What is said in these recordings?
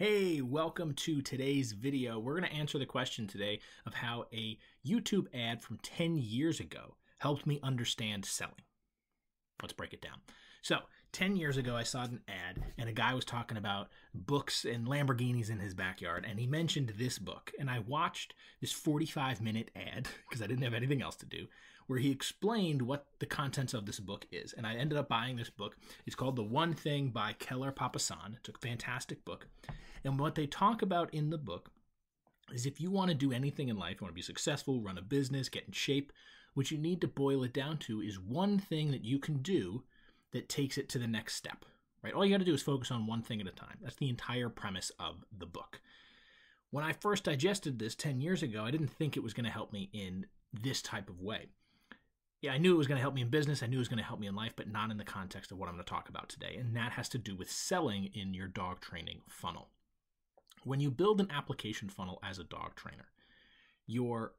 Hey, welcome to today's video. We're going to answer the question today of how a YouTube ad from 10 years ago helped me understand selling. Let's break it down. So, 10 years ago, I saw an ad, and a guy was talking about books and Lamborghinis in his backyard, and he mentioned this book. And I watched this 45 minute ad, because I didn't have anything else to do, where he explained what the contents of this book is. And I ended up buying this book. It's called The One Thing by Keller Papasan. It's a fantastic book. And what they talk about in the book is if you want to do anything in life, you want to be successful, run a business, get in shape, what you need to boil it down to is one thing that you can do that takes it to the next step. Right? All you got to do is focus on one thing at a time. That's the entire premise of the book. When I first digested this 10 years ago, I didn't think it was going to help me in this type of way. Yeah, I knew it was going to help me in business. I knew it was going to help me in life, but not in the context of what I'm going to talk about today. And that has to do with selling in your dog training funnel. When you build an application funnel as a dog trainer, you're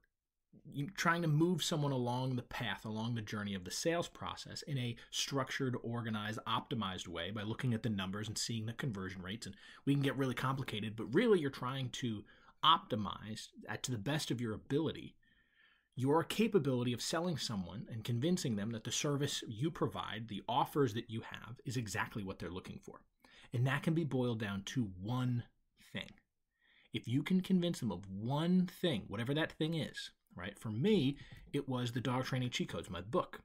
trying to move someone along the path, along the journey of the sales process in a structured, organized, optimized way by looking at the numbers and seeing the conversion rates. And we can get really complicated, but really you're trying to optimize at, to the best of your ability your capability of selling someone and convincing them that the service you provide, the offers that you have, is exactly what they're looking for. And that can be boiled down to one thing. If you can convince them of one thing, whatever that thing is, right? For me, it was the dog training cheat codes, my book.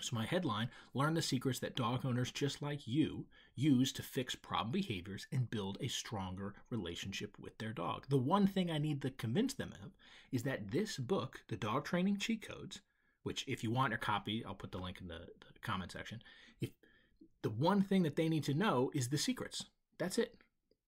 So my headline, learn the secrets that dog owners just like you use to fix problem behaviors and build a stronger relationship with their dog. The one thing I need to convince them of is that this book, The Dog Training Cheat Codes, which if you want a copy, I'll put the link in the, the comment section. If the one thing that they need to know is the secrets. That's it.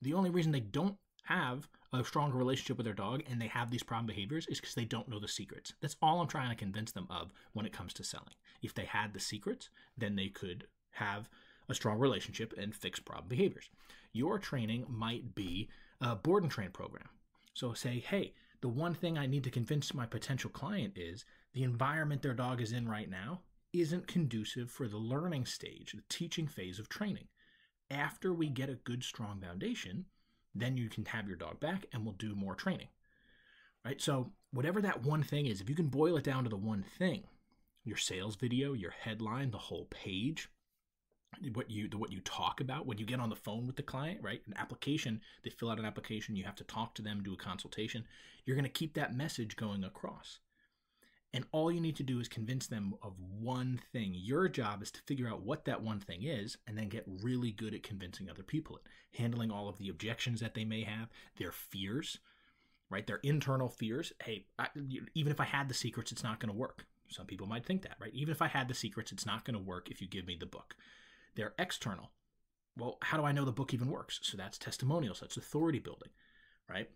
The only reason they don't have a stronger relationship with their dog and they have these problem behaviors is because they don't know the secrets. That's all I'm trying to convince them of when it comes to selling. If they had the secrets, then they could have a strong relationship and fix problem behaviors. Your training might be a board and train program. So say, hey, the one thing I need to convince my potential client is the environment their dog is in right now isn't conducive for the learning stage, the teaching phase of training. After we get a good, strong foundation, then you can have your dog back and we'll do more training. Right? So, whatever that one thing is, if you can boil it down to the one thing, your sales video, your headline, the whole page, what you what you talk about when you get on the phone with the client, right? An application, they fill out an application, you have to talk to them, do a consultation. You're going to keep that message going across. And all you need to do is convince them of one thing. Your job is to figure out what that one thing is and then get really good at convincing other people, handling all of the objections that they may have, their fears, right? Their internal fears. Hey, I, even if I had the secrets, it's not going to work. Some people might think that, right? Even if I had the secrets, it's not going to work if you give me the book. They're external. Well, how do I know the book even works? So that's testimonials, that's authority building, right?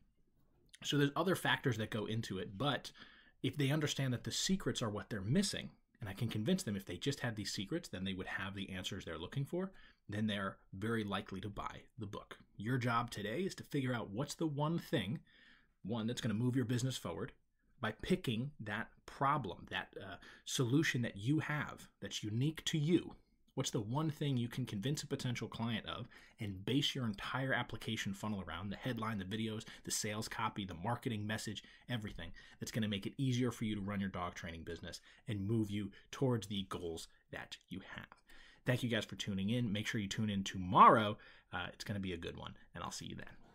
So there's other factors that go into it, but if they understand that the secrets are what they're missing, and I can convince them if they just had these secrets, then they would have the answers they're looking for, then they're very likely to buy the book. Your job today is to figure out what's the one thing, one that's going to move your business forward by picking that problem, that uh, solution that you have that's unique to you, What's the one thing you can convince a potential client of and base your entire application funnel around the headline, the videos, the sales copy, the marketing message, everything that's going to make it easier for you to run your dog training business and move you towards the goals that you have. Thank you guys for tuning in. Make sure you tune in tomorrow. Uh, it's going to be a good one, and I'll see you then.